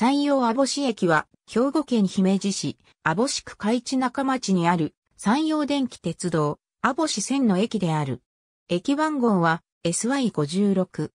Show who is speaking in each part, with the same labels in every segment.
Speaker 1: 山陽網干駅は、兵庫県姫路市、網干区海地中町にある、山陽電気鉄道、網干線の駅である。駅番号は SY56。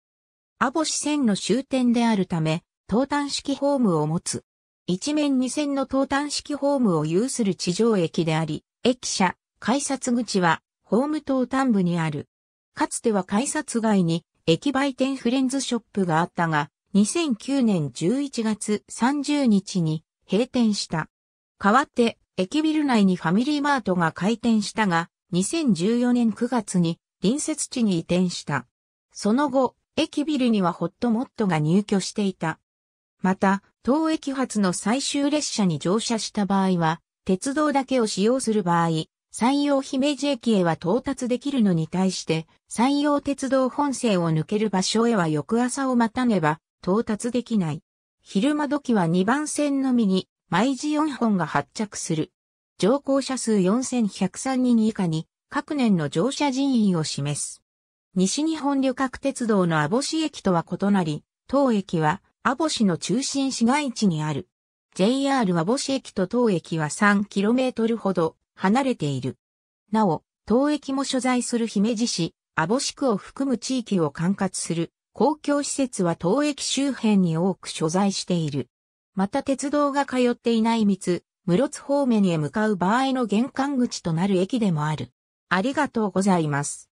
Speaker 1: 網干線の終点であるため、東端式ホームを持つ。一面二線の東端式ホームを有する地上駅であり、駅舎、改札口は、ホーム東端部にある。かつては改札外に、駅売店フレンズショップがあったが、2009年11月30日に閉店した。代わって、駅ビル内にファミリーマートが開店したが、2014年9月に隣接地に移転した。その後、駅ビルにはホットモットが入居していた。また、当駅発の最終列車に乗車した場合は、鉄道だけを使用する場合、山陽姫路駅へは到達できるのに対して、山陽鉄道本線を抜ける場所へは翌朝を待たねば到達できない。昼間時は2番線のみに毎時4本が発着する。乗降者数4103人以下に各年の乗車人員を示す。西日本旅客鉄道の網干駅とは異なり、当駅は網干の中心市街地にある。JR 網干駅と当駅は 3km ほど離れている。なお、当駅も所在する姫路市、網干区を含む地域を管轄する公共施設は当駅周辺に多く所在している。また鉄道が通っていない密、室津方面へ向かう場合の玄関口となる駅でもある。ありがとうございます。